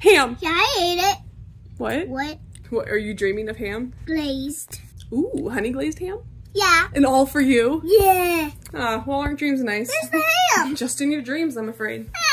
Ham. Yeah, I ate it. What? What? What are you dreaming of ham? Glazed. Ooh, honey glazed ham? Yeah. And all for you? Yeah. Ah, well, aren't dreams nice? Where's the ham? Just in your dreams, I'm afraid. Ah.